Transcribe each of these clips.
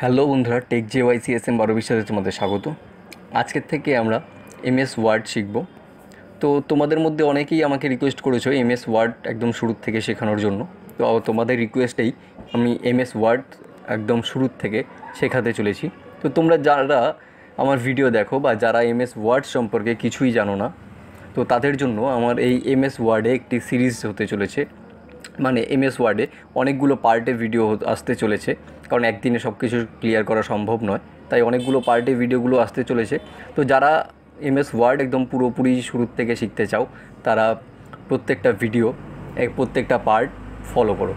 Hello বন্ধুরা tech J Y C S M বারো বিশ্বাসে তোমাদের স্বাগত। আজকের থেকে আমরা এম এস ওয়ার্ড শিখব। তো তোমাদের মধ্যে অনেকেই আমাকে রিকোয়েস্ট করেছ এম এস ওয়ার্ড একদম শুরুর থেকে শেখানোর জন্য। তো তোমাদের রিকোয়েস্টেই আমি এম এস ওয়ার্ড একদম শুরুর থেকে শেখাতে চলেছি। তো তোমরা যারা আমার ভিডিও দেখো বা যারা এম এস ওয়ার্ড সম্পর্কে কিছুই জানো না, তো তাদের জন্য আমার এই এম এস ওয়ার্ডে একটি সিরিজ হতে চলেছে। মানে এমএস ওয়ার্ডে অনেকগুলো পার্টে ভিডিও আসতে চলেছে। কারণ একদিনে সব কিছু ক্লিয়ার করা সম্ভব নয়। তাই অনেকগুলো পার্টে ভিডিওগুলো আসতে চলেছে। তো যারা এমএস ওয়ার্ড একদম পুরোপুরি শুরুর থেকে শিখতে চাও, তারা প্রত্যেকটা ভিডিও প্রত্যেকটা পার্ট ফলো করো।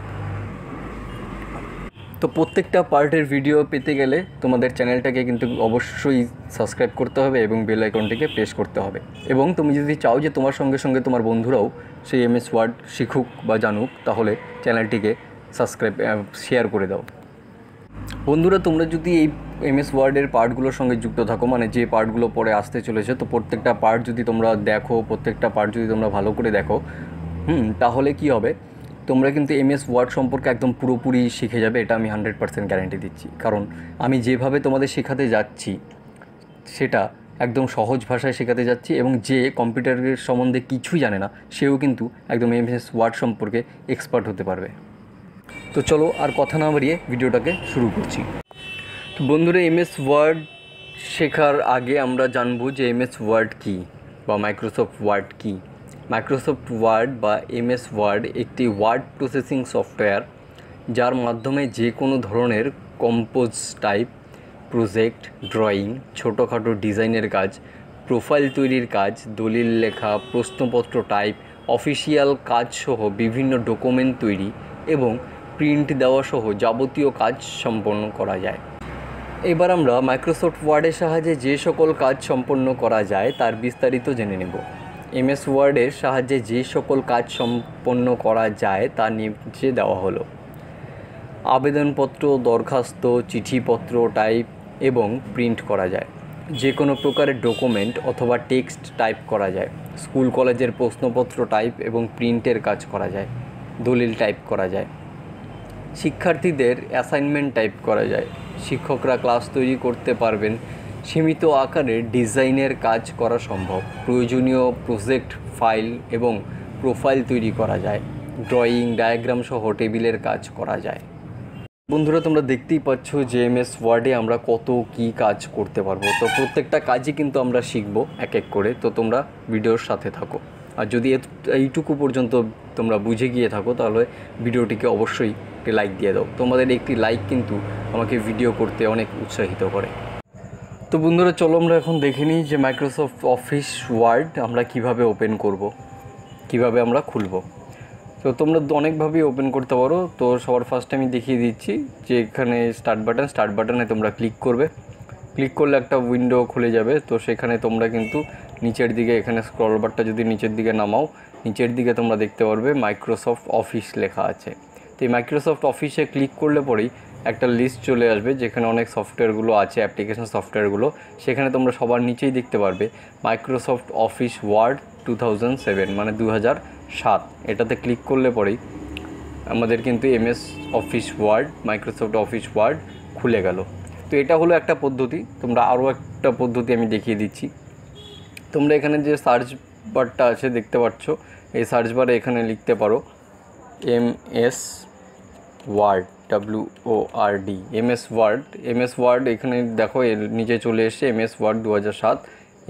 তো প্রত্যেকটা পার্টের ভিডিও পেতে গেলে তোমাদের চ্যানেলটাকে কিন্তু অবশ্যই সাবস্ক্রাইব করতে হবে এবং বেল আইকনটিকে প্রেস করতে হবে। এবং তুমি যদি চাও যে তোমার সঙ্গে সঙ্গে তোমার বন্ধুরাও সেই এমএস ওয়ার্ড শিখুক বা জানুক, তাহলে চ্যানেলটিকে সাবস্ক্রাইব শেয়ার করে দাও। বন্ধুরা, তোমরা যদি এই এমএস ওয়ার্ডের পার্টগুলোর সঙ্গে যুক্ত থাকো মানে যে পার্টগুলো পরে আসতে চলেছে, তো প্রত্যেকটা পার্ট যদি তোমরা দেখো, প্রত্যেকটা পার্ট যদি তোমরা ভালো করে দেখো, হুম, তাহলে কি হবে? তোমরা কিন্তু এমএস ওয়ার্ড সম্পর্কে একদম পুরোপুরি শিখে যাবে, এটা আমি হান্ড্রেড পার্সেন্ট গ্যারান্টি দিচ্ছি। কারণ আমি যেভাবে তোমাদের শেখাতে যাচ্ছি, সেটা একদম সহজ ভাষায় শেখাতে যাচ্ছি এবং যে কম্পিউটারের সম্বন্ধে কিছুই জানে না, সেও কিন্তু একদম এমএস ওয়ার্ড সম্পর্কে এক্সপার্ট হতে পারবে। তো চলো আর কথা না বাড়িয়ে ভিডিওটাকে শুরু করছি। তো বন্ধুরা এমএস ওয়ার্ড শেখার আগে আমরা জানব যে এমএস ওয়ার্ড কী বা মাইক্রোসফট ওয়ার্ড কী। মাইক্রোসফট ওয়ার্ড বা এমএস ওয়ার্ড একটি ওয়ার্ড প্রসেসিং সফটওয়্যার যার মাধ্যমে যে কোনো ধরনের কম্পোজ টাইপ প্রজেক্ট ড্রয়িং ছোটোখাটো ডিজাইনের কাজ প্রোফাইল তৈরির কাজ, দলিল লেখা, প্রশ্নপত্র টাইপ অফিসিয়াল কাজসহ বিভিন্ন ডকুমেন্ট তৈরি এবং প্রিন্ট দেওয়া সহ যাবতীয় কাজ সম্পন্ন করা যায়। এবার আমরা মাইক্রোসফট ওয়ার্ডের সাহায্যে যে সকল কাজ সম্পন্ন করা যায়, তার বিস্তারিত জেনে নেব। এমএস ওয়ার্ডের সাহায্যে যে সকল কাজ সম্পন্ন করা যায় তা নিচে দেওয়া হলো। আবেদনপত্র, দরখাস্ত, চিঠিপত্র, টাইপ এবং প্রিন্ট করা যায়। যে কোনো প্রকারের ডকুমেন্ট অথবা টেক্সট টাইপ করা যায়। স্কুল কলেজের প্রশ্নপত্র টাইপ এবং প্রিন্টের কাজ করা যায়। দলিল টাইপ করা যায়। শিক্ষার্থীদের অ্যাসাইনমেন্ট টাইপ করা যায়। শিক্ষকরা ক্লাস তৈরি করতে পারবেন সীমিত আকারে ডিজাইনের কাজ করা সম্ভব। প্রয়োজনীয় প্রজেক্ট, ফাইল এবং প্রোফাইল তৈরি করা যায়। ড্রয়িং, ডায়াগ্রাম সহ টেবিলের কাজ করা যায়। বন্ধুরা, তোমরা দেখতেই পাচ্ছ যে এম এস ওয়ার্ডে আমরা কত কি কাজ করতে পারব। তো প্রত্যেকটা কাজই কিন্তু আমরা শিখব এক এক করে। তো তোমরা ভিডিওর সাথে থাকো। আর যদি এইটুকু পর্যন্ত তোমরা বুঝে গিয়ে থাকো, তাহলে ভিডিওটিকে অবশ্যই একটি লাইক দিয়ে দাও। তোমাদের একটি লাইক কিন্তু আমাকে ভিডিও করতে অনেক উৎসাহিত করে। তো বন্ধুরা, চলো আমরা এখন দেখে নিই যে মাইক্রোসফট অফিস ওয়ার্ড আমরা কীভাবে ওপেন করব, কীভাবে আমরা খুলব। তো তোমরা অনেকভাবেই ওপেন করতে পারো। তো সবার ফার্স্টে আমি দেখিয়ে দিচ্ছি যে এখানে স্টার্ট বাটন স্টার্ট বাটনে তোমরা ক্লিক করবে। ক্লিক করলে একটা উইন্ডো খুলে যাবে। তো সেখানে তোমরা কিন্তু নিচের দিকে, এখানে স্ক্রল বারটা যদি নিচের দিকে নামাও, নিচের দিকে তোমরা দেখতে পারবে মাইক্রোসফট অফিস লেখা আছে। তো এই মাইক্রোসফট অফিসে ক্লিক করলে পরেই একটা লিস্ট চলে আসবে যেখানে অনেক সফটওয়্যারগুলো আছে অ্যাপ্লিকেশন সফটওয়্যারগুলো সেখানে তোমরা সবার নিচেই দেখতে পারবে মাইক্রোসফট অফিস ওয়ার্ড টু মানে দু সাত। এটাতে ক্লিক করলে পরেই আমাদের কিন্তু MS Office Word Microsoft Office Word খুলে গেল। তো এটা হলো একটা পদ্ধতি, তোমরা আরও একটা পদ্ধতি আমি দেখিয়ে দিচ্ছি। তোমরা এখানে যে সার্চ বারটা আছে দেখতে পাচ্ছ, এই সার্চ বারে এখানে লিখতে পারো M S Word W O R D M S Word M S Word এখানে দেখো, এর নিচে চলে এসছে এম এস ওয়ার্ড দু সাত।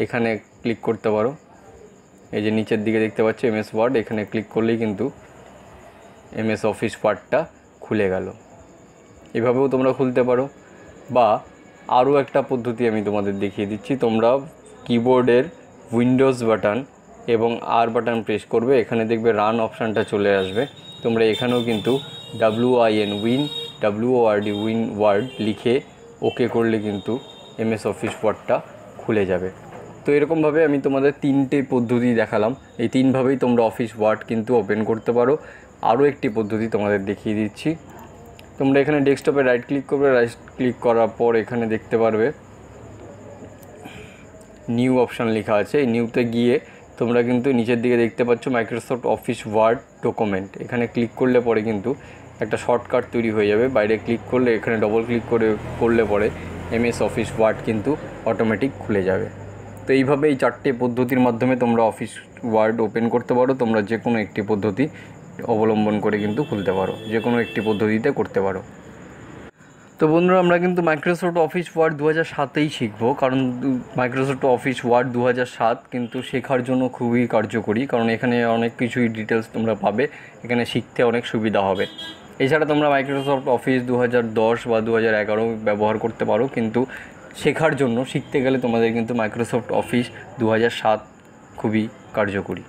এখানে ক্লিক করতে পারো। এই যে নিচের দিকে দেখতে পাচ্ছ এম এস ওয়ার্ড এখানে ক্লিক করলেই কিন্তু এম এস অফিস ওয়ার্ডটা খুলে গেল। এভাবেও তোমরা খুলতে পারো। বা আরও একটা পদ্ধতি আমি তোমাদের দেখিয়ে দিচ্ছি। তোমরা কিবোর্ডের উইন্ডোজ বাটন এবং আর বাটন প্রেস করবে। এখানে দেখবে রান অপশানটা চলে আসবে। তোমরা এখানেও কিন্তু W I N win W R D win word লিখে ওকে করলে কিন্তু এমএস অফিস ওয়ার্ডটা খুলে যাবে। তো এরকমভাবে আমি তোমাদের তিনটে পদ্ধতি দেখালাম। এই তিনভাবেই তোমরা অফিস ওয়ার্ড কিন্তু ওপেন করতে পারো। আরও একটি পদ্ধতি তোমাদের দেখিয়ে দিচ্ছি। তোমরা এখানে ডেস্কটপে রাইট ক্লিক করবে। রাইট ক্লিক করার পর এখানে দেখতে পারবে। নিউ অপশান লেখা আছে। এই নিউতে গিয়ে তোমরা কিন্তু নিচের দিকে দেখতে পাচ্ছ মাইক্রোসফট অফিস ওয়ার্ড ডকুমেন্ট এখানে ক্লিক করলে পরে কিন্তু একটা শর্টকাট তৈরি হয়ে যাবে। বাইরে ক্লিক করলে, এখানে ডবল ক্লিক করে, করলে পরে এমএস অফিস ওয়ার্ড কিন্তু অটোমেটিক খুলে যাবে। তো এইভাবে এই চারটে পদ্ধতির মাধ্যমে তোমরা অফিস ওয়ার্ড ওপেন করতে পারো। তোমরা যে কোনো একটি পদ্ধতি অবলম্বন করে কিন্তু খুলতে পারো। যে কোনো একটি পদ্ধতিতে করতে পারো। তো বন্ধুরা, আমরা কিন্তু মাইক্রোসফট অফিস ওয়ার্ড দু হাজার সাতেই শিখব। কারণ মাইক্রোসফট অফিস ওয়ার্ড দু হাজার সাত কিন্তু শেখার জন্য খুবই কার্যকরী। কারণ এখানে অনেক কিছুই ডিটেলস তোমরা পাবে। এখানে শিখতে অনেক সুবিধা হবে। এছাড়া তোমরা মাইক্রোসফট অফিস দু হাজার দশ বা দু হাজার এগারো ব্যবহার করতে পারো। কিন্তু শেখার জন্য শিখতে গেলে তোমাদের কিন্তু মাইক্রোসফট অফিস দু হাজার সাত খুবই কার্যকরী।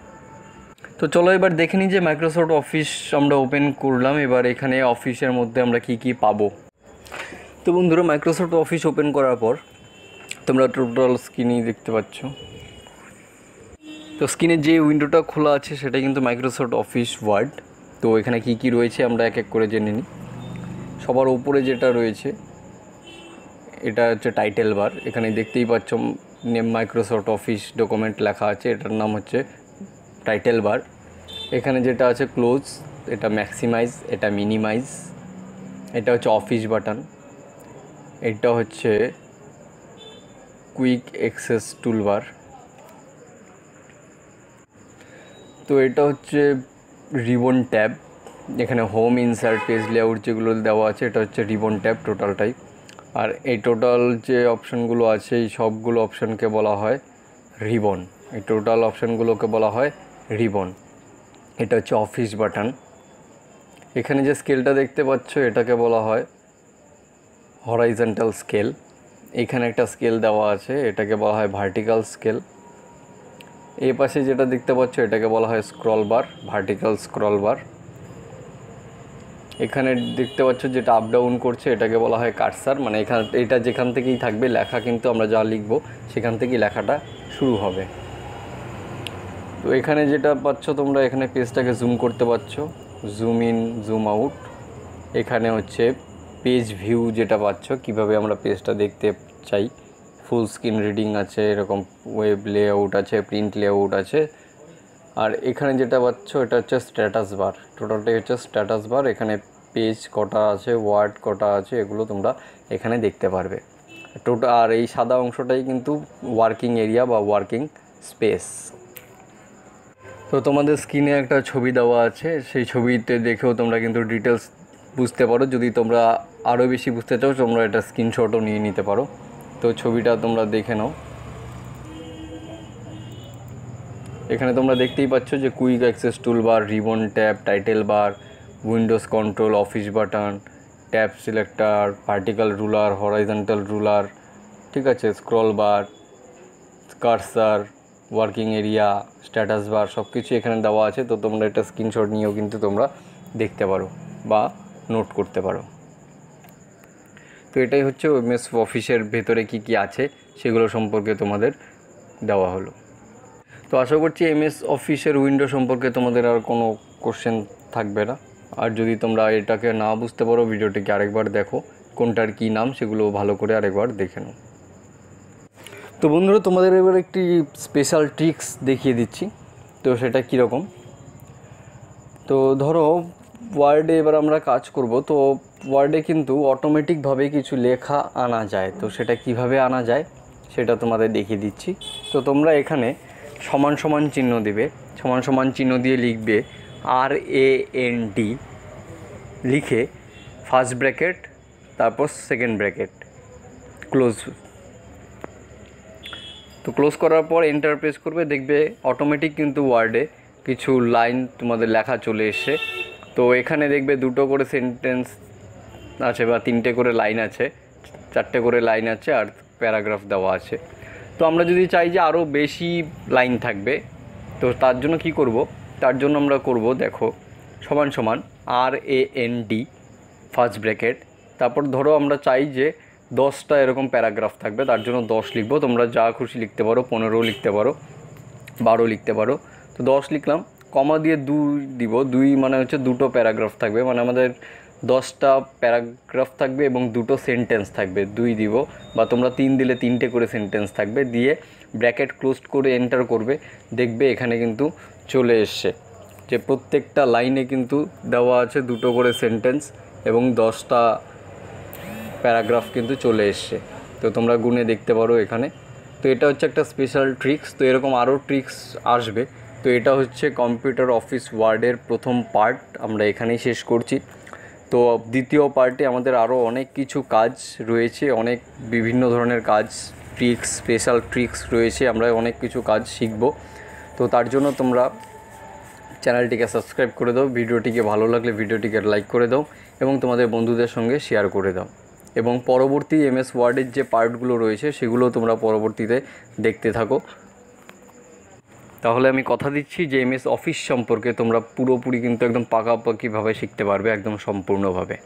তো চলো এবার দেখে নিই যে মাইক্রোসফট অফিস আমরা ওপেন করলাম। এবার এখানে অফিসের মধ্যে আমরা কি কি পাবো। তো বন্ধুরা মাইক্রোসফট অফিস ওপেন করার পর তোমরা টোটাল স্ক্রিনেই দেখতে পাচ্ছ। তো স্ক্রিনে যে উইন্ডোটা খোলা আছে, সেটা কিন্তু মাইক্রোসফট অফিস ওয়ার্ড তো এখানে কি কি রয়েছে আমরা এক এক করে জেনে নিই। সবার ওপরে যেটা রয়েছে, এটা হচ্ছে টাইটেল বার এখানে দেখতেই পাচ্ছ নেম মাইক্রোসফট অফিস ডকুমেন্ট লেখা আছে, এটার নাম হচ্ছে টাইটেল বার এখানে যেটা আছে ক্লোজ এটা ম্যাক্সিমাইজ এটা মিনিমাইজ এটা হচ্ছে অফিস বাটন এটা হচ্ছে কুইক এক্সেস টুলবার তো এটা হচ্ছে রিবন ট্যাব এখানে হোম ইনসার্ট পেজ লেআউট যেগুলো দেওয়া আছে, এটা হচ্ছে রিবন ট্যাব টোটালটাই আর এই টোটাল যে অপশানগুলো আছে, এই সবগুলো অপশানকে বলা হয় রিবন এই টোটাল অপশানগুলোকে বলা হয় রিবন এটা হচ্ছে অফিস বাটন এখানে যে স্কেলটা দেখতে পাচ্ছ, এটাকে বলা হয় হরাইজেন্টাল স্কেল এখানে একটা স্কেল দেওয়া আছে, এটাকে বলা হয় ভার্টিক্যাল স্কেল এই পাশে যেটা দেখতে পাচ্ছ, এটাকে বলা হয় scroll bar vertical scroll bar এখানে দেখতে পাচ্ছ যেটা আপ ডাউন করছে, এটাকে বলা হয় কার্সার মানে এখান, এটা যেখান থেকেই থাকবে, লেখা কিন্তু আমরা যা লিখব, সেখান থেকেই লেখাটা শুরু হবে। তো এখানে যেটা পাচ্ছ তোমরা, এখানে পেজটাকে জুম করতে পারছ। জুম ইন জুম আউট এখানে হচ্ছে পেজ ভিউ যেটা পাচ্ছ, কীভাবে আমরা পেজটা দেখতে চাই। ফুল স্ক্রিন রিডিং আছে, এরকম ওয়েব লেআউট আছে প্রিন্ট লেআউট আছে। আর এখানে যেটা পাচ্ছ, এটা হচ্ছে স্ট্যাটাস বার টোটালটাই হচ্ছে স্ট্যাটাস বার এখানে পেজ কটা আছে ওয়ার্ড কটা আছে, এগুলো তোমরা এখানে দেখতে পারবে। টোটাল আর এই সাদা অংশটাই কিন্তু ওয়ার্কিং এরিয়া বা ওয়ার্কিং স্পেস তো তোমাদের স্ক্রিনে একটা ছবি দেওয়া আছে, সেই ছবিতে দেখেও তোমরা কিন্তু ডিটেলস বুঝতে পারো। যদি তোমরা আরও বেশি বুঝতে চাও, তোমরা এটা স্ক্রিনশটও নিয়ে নিতে পারো। তো ছবিটা তোমরা দেখে নাও। এখানে তোমরা দেখতেই পাচ্ছ যে quick access tool bar ribbon tab title bar windows control office button tab selector vertical ruler horizontal ruler ঠিক আছে? Scroll bar cursor working area status bar সব কিছু এখানে দেওয়া আছে। তো তোমরা এটা স্ক্রিনশট নিয়েও কিন্তু তোমরা দেখতে পারো বা নোট করতে পারো। তো এটাই হচ্ছে এমএস অফিসের ভেতরে কি কি আছে, সেগুলো সম্পর্কে তোমাদের দেওয়া হলো। তো আশা করছি এমএস অফিসের উইন্ডো সম্পর্কে তোমাদের আর কোনো কোশ্চেন থাকবে না। আর যদি তোমরা এটাকে না বুঝতে পারো, ভিডিওটিকে আরেকবার দেখো, কোনটার কী নাম, সেগুলো ভালো করে আরেকবার দেখে নাও। তো বন্ধুরা, তোমাদের এবার একটি স্পেশাল ট্রিক্স দেখিয়ে দিচ্ছি। তো সেটা কীরকম? তো ধরো ওয়ার্ডে এবার আমরা কাজ করব। তো ওয়ার্ডে কিন্তু অটোমেটিকভাবে কিছু লেখা আনা যায়। তো সেটা কীভাবে আনা যায় সেটা তোমাদের দেখিয়ে দিচ্ছি। তো তোমরা এখানে সমান সমান চিহ্ন দিবে। সমান সমান চিহ্ন দিয়ে লিখবে আর এ এন ডি লিখে ফার্স্ট ব্র্যাকেট তারপর সেকেন্ড ব্র্যাকেট ক্লোজ তো ক্লোজ করার পর এন্টার প্রেস করবে। দেখবে অটোমেটিক কিন্তু ওয়ার্ডে কিছু লাইন তোমাদের লেখা চলে এসছে। তো এখানে দেখবে দুটো করে সেন্টেন্স আছে বা তিনটে করে লাইন আছে, চারটে করে লাইন আছে আর প্যারাগ্রাফ দেওয়া আছে। তো আমরা যদি চাই যে আরও বেশি লাইন থাকবে, তো তার জন্য কি করব? তার জন্য আমরা করব, দেখো, সমান সমান আর A N D first bracket তারপর ধরো আমরা চাই যে দশটা এরকম প্যারাগ্রাফ থাকবে, তার জন্য দশ লিখব। তোমরা যা খুশি লিখতে পারো, পনেরো লিখতে পারো, বারো লিখতে পারো। তো দশ লিখলাম কমা দিয়ে দুই দিব, দুই মানে হচ্ছে দুটো প্যারাগ্রাফ থাকবে মানে আমাদের দশটা প্যারাগ্রাফ থাকবে এবং দুটো সেন্টেন্স থাকবে, দুই দিব বা তোমরা তিন দিলে তিনটে করে সেন্টেন্স থাকবে, দিয়ে ব্র্যাকেট ক্লোজ করে এন্টার করবে, দেখবে এখানে কিন্তু চলে এসছে, যে প্রত্যেকটা লাইনে কিন্তু দেওয়া আছে দুটো করে সেন্টেন্স এবং দশটা প্যারাগ্রাফ কিন্তু চলে এসছে, তো তোমরা গুনে দেখতে পারো এখানে, তো এটা হচ্ছে একটা স্পেশাল ট্রিক্স তো এরকম আরও ট্রিক্স আসবে তো এটা হচ্ছে কম্পিউটার অফিস ওয়ার্ডের প্রথম পার্ট আমরা এখানেই শেষ করছি। তো দ্বিতীয় পার্টে আমাদের আরও অনেক কিছু কাজ রয়েছে, অনেক বিভিন্ন ধরনের কাজ ট্রিক্স স্পেশাল ট্রিক্স রয়েছে, আমরা অনেক কিছু কাজ শিখব। তো তার জন্য তোমরা চ্যানেলটিকে সাবস্ক্রাইব করে দাও, ভিডিওটিকে ভালো লাগলে ভিডিওটিকে লাইক করে দাও এবং তোমাদের বন্ধুদের সঙ্গে শেয়ার করে দাও। এবং পরবর্তী এমএস ওয়ার্ডের যে পার্টগুলো রয়েছে, সেগুলো তোমরা পরবর্তীতে দেখতে থাকো। তাহলে আমি কথা দিচ্ছি যে এমএস অফিস সম্পর্কে তোমরা পুরোপুরি কিন্তু একদম পাকাপাকিভাবে শিখতে পারবে, একদম সম্পূর্ণভাবে।